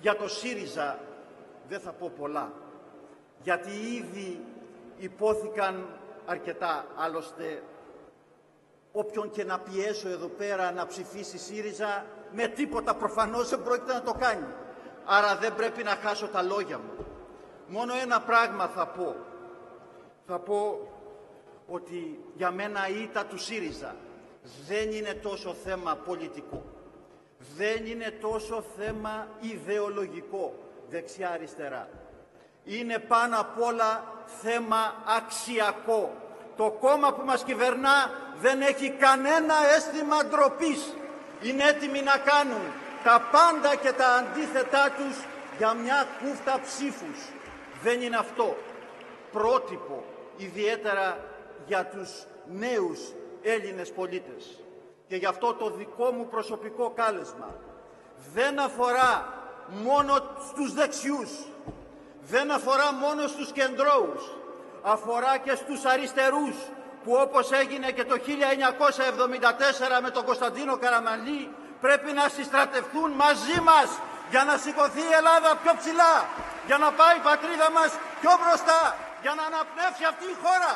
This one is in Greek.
Για το ΣΥΡΙΖΑ δεν θα πω πολλά, γιατί ήδη υπόθηκαν αρκετά. Άλλωστε, όποιον και να πιέσω εδώ πέρα να ψηφίσει ΣΥΡΙΖΑ, με τίποτα προφανώς δεν πρόκειται να το κάνει. Άρα δεν πρέπει να χάσω τα λόγια μου. Μόνο ένα πράγμα θα πω. Θα πω ότι για μένα η ήττα του ΣΥΡΙΖΑ δεν είναι τόσο θέμα πολιτικό. Δεν είναι τόσο θέμα ιδεολογικό, δεξιά-αριστερά. Είναι πάνω απ' όλα θέμα αξιακό. Το κόμμα που μας κυβερνά δεν έχει κανένα αίσθημα ντροπής. Είναι έτοιμοι να κάνουν τα πάντα και τα αντίθετά τους για μια κούφτα ψήφους. Δεν είναι αυτό πρότυπο, ιδιαίτερα για τους νέους Έλληνες πολίτες. Και γι' αυτό το δικό μου προσωπικό κάλεσμα. Δεν αφορά μόνο στους δεξιούς, δεν αφορά μόνο στους κεντρώους, αφορά και στους αριστερούς που όπως έγινε και το 1974 με τον Κωνσταντίνο Καραμαλή πρέπει να συστρατευτούν μαζί μας για να σηκωθεί η Ελλάδα πιο ψηλά, για να πάει η πατρίδα μας πιο μπροστά, για να αναπνεύσει αυτή η χώρα